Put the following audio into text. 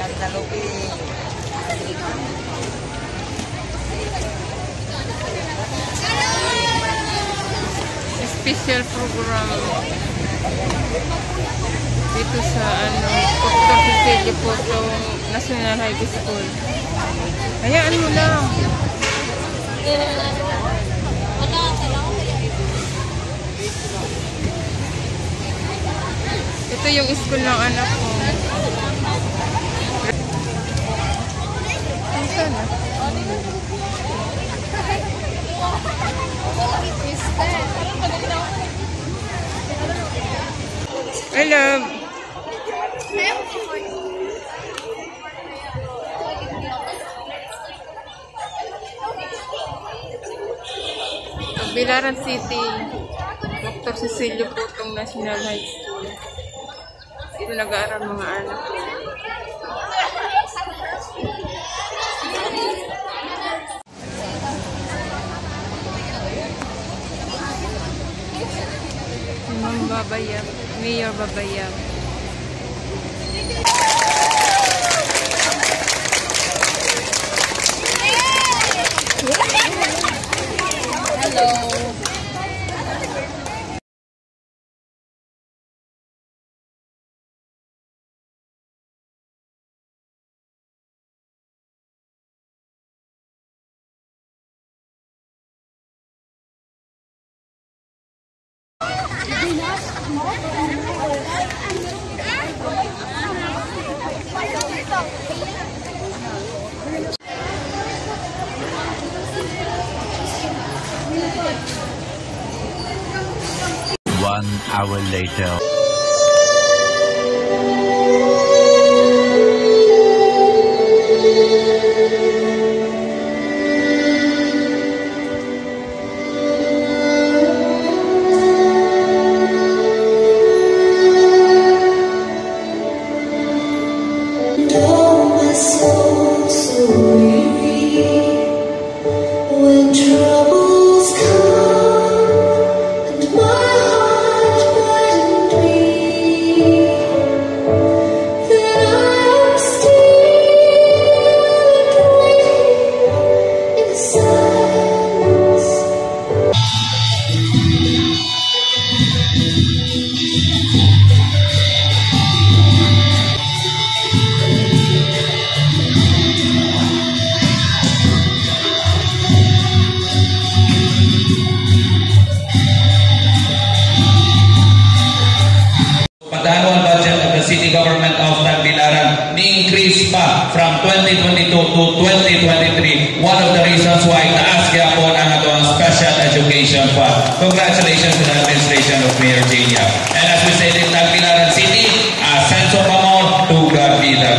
Special program dito sa ano, Dr. Cecilia po itong National High School. Hayaan mo lang. Ito yung school ng anak ko. Hello. Bilaran City. Dr. Cecilio po itong National High School. Dito nag-aaral mga anak. Si Ma'am Babayag, Mayor Babayam. One hour later. From 2022 to 2023. One of the reasons why taas ang ato ang special education fund. Congratulations to the administration of Mayor Jania. And as we said in Tagbilaran City, a sense of amor to God be the